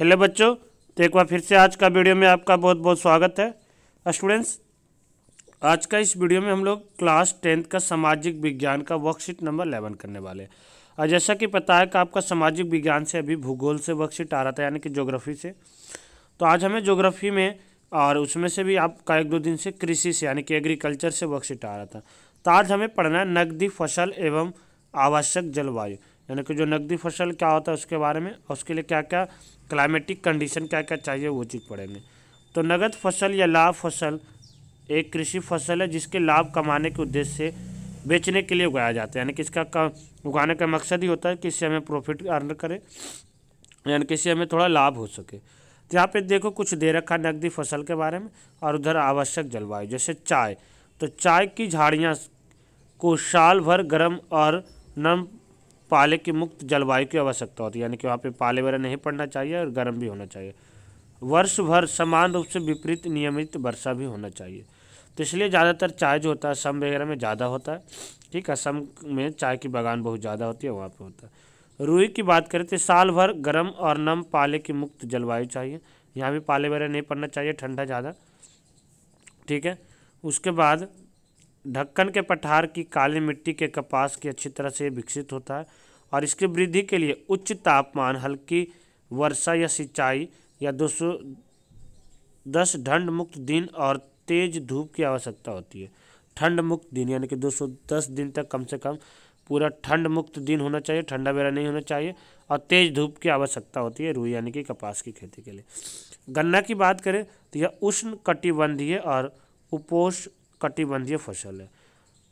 Hello बच्चों तो एक बार फिर से आज का वीडियो में आपका बहुत बहुत स्वागत है। स्टूडेंट्स, आज का इस वीडियो में हम लोग क्लास टेंथ का सामाजिक विज्ञान का वर्कशीट नंबर इलेवन करने वाले हैं। और जैसा कि पता है कि आपका सामाजिक विज्ञान से अभी भूगोल से वर्कशीट आ रहा था, यानी कि जोग्राफी से। तो आज हमें जोग्राफी में और उसमें से भी आपका एक दो दिन से कृषि से, यानी कि एग्रीकल्चर से वर्कशीट आ रहा था। तो आज हमें पढ़ना है नकदी फ़सल एवं आवश्यक जलवायु। यानी कि जो नकदी फ़सल क्या होता है उसके बारे में और उसके लिए क्या क्या क्लाइमेटिक कंडीशन क्या क्या चाहिए वो चीज़ पढ़ेंगे। तो नगद फ़सल या लाभ फ़सल एक कृषि फ़सल है जिसके लाभ कमाने के उद्देश्य से बेचने के लिए उगाया जाता है। यानी कि इसका उगाने का मकसद ही होता है कि इससे हमें प्रॉफिट अर्न करें, यानी कि इससे हमें थोड़ा लाभ हो सके। तो यहाँ पे देखो कुछ दे रखा नकदी फ़सल के बारे में और उधर आवश्यक जलवायु, जैसे चाय। तो चाय की झाड़ियाँ को साल भर गर्म और नम पाले की मुक्त जलवायु की आवश्यकता होती है, यानी कि वहाँ पे पाले वगैरह नहीं पड़ना चाहिए और गर्म भी होना चाहिए। वर्ष भर समान रूप से विपरीत नियमित वर्षा भी होना चाहिए। तो इसलिए ज़्यादातर चाय जो होता है सम वगैरह में ज़्यादा होता है, ठीक है? सम में चाय की बागान बहुत ज़्यादा होती है, वहाँ पर होता है। रुई की बात करें तो साल भर गर्म और नम पाले की मुक्त जलवायु चाहिए। यहाँ भी पाले वगैरह नहीं पड़ना चाहिए, ठंडा ज़्यादा, ठीक है? उसके बाद ढक्कन के पठार की काली मिट्टी के कपास की अच्छी तरह से विकसित होता है और इसकी वृद्धि के लिए उच्च तापमान, हल्की वर्षा या सिंचाई या दो सौ दस ठंड मुक्त दिन और तेज धूप की आवश्यकता होती है। ठंड मुक्त दिन, यानी कि 210 दिन तक कम से कम पूरा ठंड मुक्त दिन होना चाहिए, ठंडा वगैरह नहीं होना चाहिए और तेज धूप की आवश्यकता होती है रुई, यानी कि कपास की खेती के लिए। गन्ना की बात करें तो यह उष्ण कटिबंधीय और उपोष कटिबंधीय फ़सल है।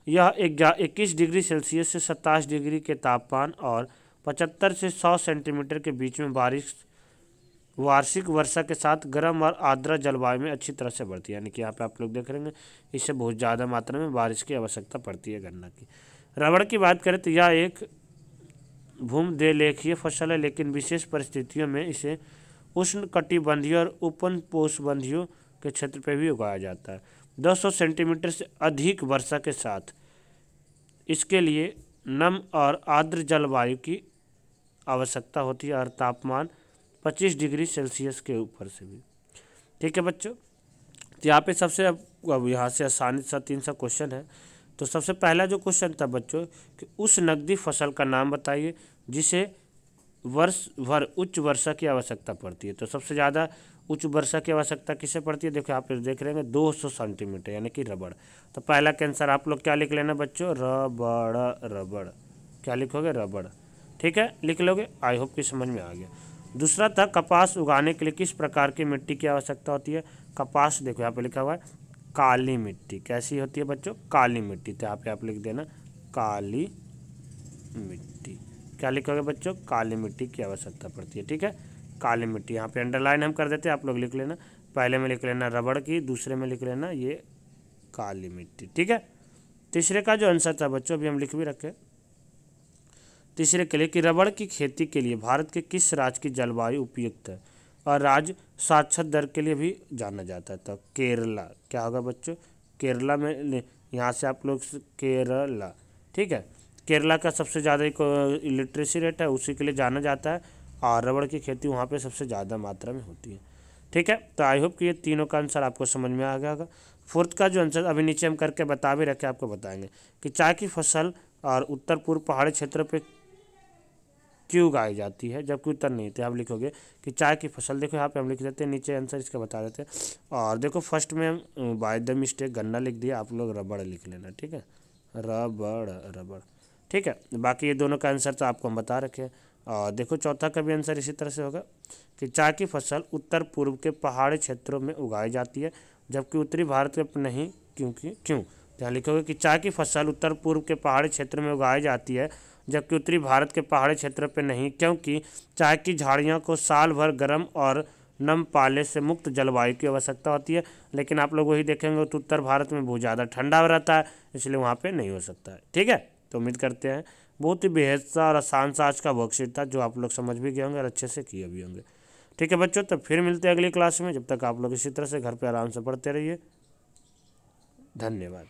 यह इक्कीस डिग्री सेल्सियस से सत्ताईस डिग्री के तापमान और पचहत्तर से सौ सेंटीमीटर के बीच में बारिश, वार्षिक वर्षा के साथ गर्म और आर्द्र जलवायु में अच्छी तरह से बढ़ती है। यानी कि यहाँ पे आप लोग देख रहे हैं इससे बहुत ज़्यादा मात्रा में बारिश की आवश्यकता पड़ती है गन्ना की। रबड़ की बात करें तो यह एक भूमदेलेखीय फ़सल है, लेकिन विशेष परिस्थितियों में इसे उष्ण कटिबंधीय और उपन पोषबंधियों के क्षेत्र पर भी उगाया जाता है। 200 सेंटीमीटर से अधिक वर्षा के साथ। इसके लिए नम और आर्द्र जलवायु की आवश्यकता होती है और तापमान 25 डिग्री सेल्सियस के ऊपर से भी। ठीक है बच्चों? तो यहाँ पे सबसे अब यहाँ से आसानी सा तीन सा क्वेश्चन है। तो सबसे पहला जो क्वेश्चन था बच्चों, कि उस नकदी फ़सल का नाम बताइए, जिसे वर्ष भर उच्च वर्षा की आवश्यकता पड़ती है। तो सबसे ज़्यादा उच्च वर्षा की आवश्यकता किसे पड़ती है? देखो, आप देख रहे हैं, दो सौ सेंटीमीटर, यानी कि रबड़। तो पहला कैंसर आप लोग क्या लिख लेना बच्चों? रबड़ रबड़। क्या लिखोगे? रबड़। ठीक है? लिख लोगे? आई होप कि समझ में आ गया। दूसरा था, कपास उगाने के लिए किस प्रकार की मिट्टी की आवश्यकता होती है? कपास, देखो, यहाँ पे लिखा हुआ है, काली मिट्टी। कैसी होती है बच्चों? काली मिट्टी। तो यहाँ पे आप लिख देना, काली मिट्टी। क्या लिखोगे बच्चों? काली मिट्टी की आवश्यकता पड़ती है, ठीक है? काली मिट्टी, यहाँ पे अंडरलाइन हम कर देते हैं, आप लोग लिख लेना। पहले में लिख लेना रबड़ की, दूसरे में लिख लेना ये काली मिट्टी, ठीक है? तीसरे का जो आंसर था बच्चों, अभी हम लिख भी रखे। तीसरे के लिए कि रबड़ की खेती के लिए भारत के किस राज्य की जलवायु उपयुक्त है? और राज्य साक्षर दर के लिए भी जाना जाता है तो केरला, क्या होगा बच्चों? केरला में, यहाँ से आप लोग केरला, ठीक है? केरला का सबसे ज़्यादा एक लिटरेसी रेट है, उसी के लिए जाना जाता है। और रबड़ की खेती वहाँ पे सबसे ज़्यादा मात्रा में होती है। ठीक है? तो आई होप कि ये तीनों का आंसर आपको समझ में आ गया होगा। फोर्थ का जो आंसर अभी नीचे हम करके बता भी रखे, आपको बताएँगे कि चाय की फ़सल और उत्तर पूर्व पहाड़ी क्षेत्र पर क्यों उगाई जाती है? जबकि उत्तर नहीं थे, आप लिखोगे कि चाय की फ़सल, देखो यहाँ पे हम लिख देते हैं, नीचे आंसर इसका बता देते हैं। और देखो फ़र्स्ट में बाय द मिस्टेक गन्ना लिख दिया, आप लोग रबड़ लिख लेना, ठीक है? रबड़ रबड़। ठीक है? बाकी ये दोनों का आंसर तो आपको हम बता रखे हैं। और देखो, चौथा का भी आंसर इसी तरह से होगा कि चाय की फ़सल उत्तर पूर्व के पहाड़ी क्षेत्रों में उगाई जाती है, जबकि उत्तरी भारत में नहीं, क्योंकि क्यों? ध्यान लिखोगे कि चाय की फ़सल उत्तर पूर्व के पहाड़ी क्षेत्र में उगाई जाती है, जबकि उत्तरी भारत के पहाड़ी क्षेत्र पर नहीं, क्योंकि चाय की झाड़ियों को साल भर गर्म और नम पाले से मुक्त जलवायु की आवश्यकता होती है। लेकिन आप लोग वही देखेंगे तो उत्तर भारत में बहुत ज़्यादा ठंडा रहता है, इसलिए वहाँ पे नहीं हो सकता है। ठीक है? तो उम्मीद करते हैं, बहुत ही बेहद सा और आसान सा आज का वर्कशीट था, जो आप लोग समझ भी गए होंगे और अच्छे से किए भी होंगे। ठीक है बच्चों तो फिर मिलते हैं अगली क्लास में, जब तक आप लोग इसी तरह से घर पर आराम से पढ़ते रहिए। धन्यवाद।